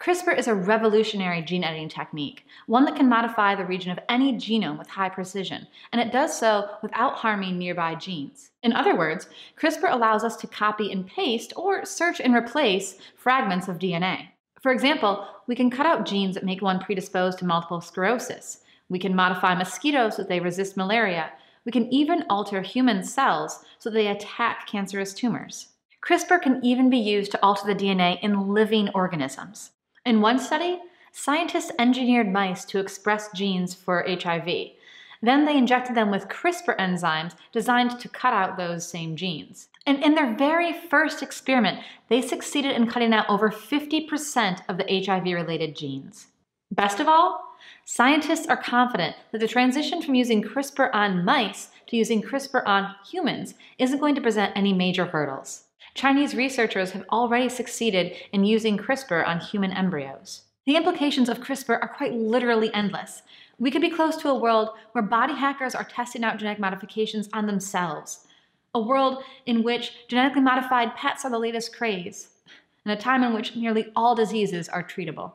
CRISPR is a revolutionary gene editing technique, one that can modify the region of any genome with high precision, and it does so without harming nearby genes. In other words, CRISPR allows us to copy and paste or search and replace fragments of DNA. For example, we can cut out genes that make one predisposed to multiple sclerosis. We can modify mosquitoes so they resist malaria. We can even alter human cells so they attack cancerous tumors. CRISPR can even be used to alter the DNA in living organisms. In one study, scientists engineered mice to express genes for HIV. Then they injected them with CRISPR enzymes designed to cut out those same genes. And in their very first experiment, they succeeded in cutting out over 50% of the HIV related genes. Best of all, scientists are confident that the transition from using CRISPR on mice to using CRISPR on humans isn't going to present any major hurdles. Chinese researchers have already succeeded in using CRISPR on human embryos. The implications of CRISPR are quite literally endless. We could be close to a world where body hackers are testing out genetic modifications on themselves. A world in which genetically modified pets are the latest craze. And a time in which nearly all diseases are treatable.